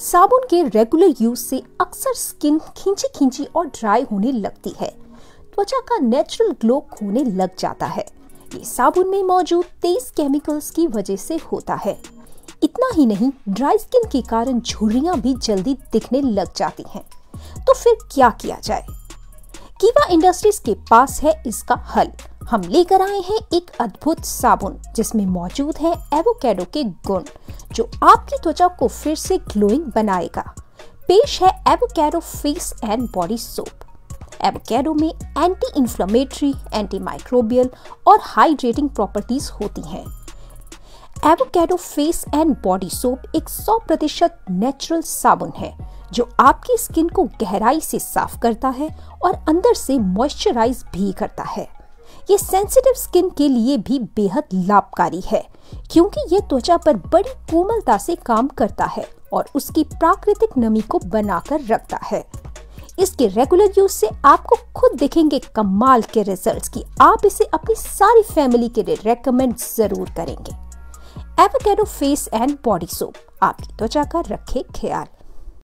साबुन के regular use से अक्सर स्किन खींची खींची और ड्राई होने लगती है। त्वचा का नेचुरल ग्लो खोने लग जाता है। ये साबुन में मौजूद तेज केमिकल्स की वजह से होता है। इतना ही नहीं ड्राई स्किन के कारण झुर्रियाँ भी जल्दी दिखने लग जाती हैं। तो फिर क्या किया जाए? कीवा इंडस्ट्रीज़ के पास है इसका हल। हम लेकर आए हैं एक अद्भुत साबुन, जिसमें मौजूद है एवोकेडो के गुण। जो आपकी त्वचा को फिर से ग्लोइंग बनाएगा। पेश है avocado face and body soap. Avocado में एंटी इंफ्लेमेटरी एंटी माइक्रोबियल और हाइड्रेटिंग प्रॉपर्टीज़ होती हैं। Avocado face and body soap एक 100 प्रतिशत नेचुरल साबुन है, जो आपकी स्किन को गहराई से साफ़ करता है और अंदर से मॉइस्चराइज भी करता है। ये सेंसिटिव स्किन के लिए भी बेहद लाभकारी है, क्योंकि ये त्वचा पर बड़ी कोमलता से काम करता है और उसकी प्राकृतिक नमी को बनाकर रखता है। इसके रेगुलर यूज़ से आपको खुद दिखेंगे कमाल के रिजल्ट्स की। आप इसे अपनी सारी फैमिली के लिए रेकमेंड ज़रूर करेंगे। Avocado face and body soap आपकी त्वचा का रखे ख्याल।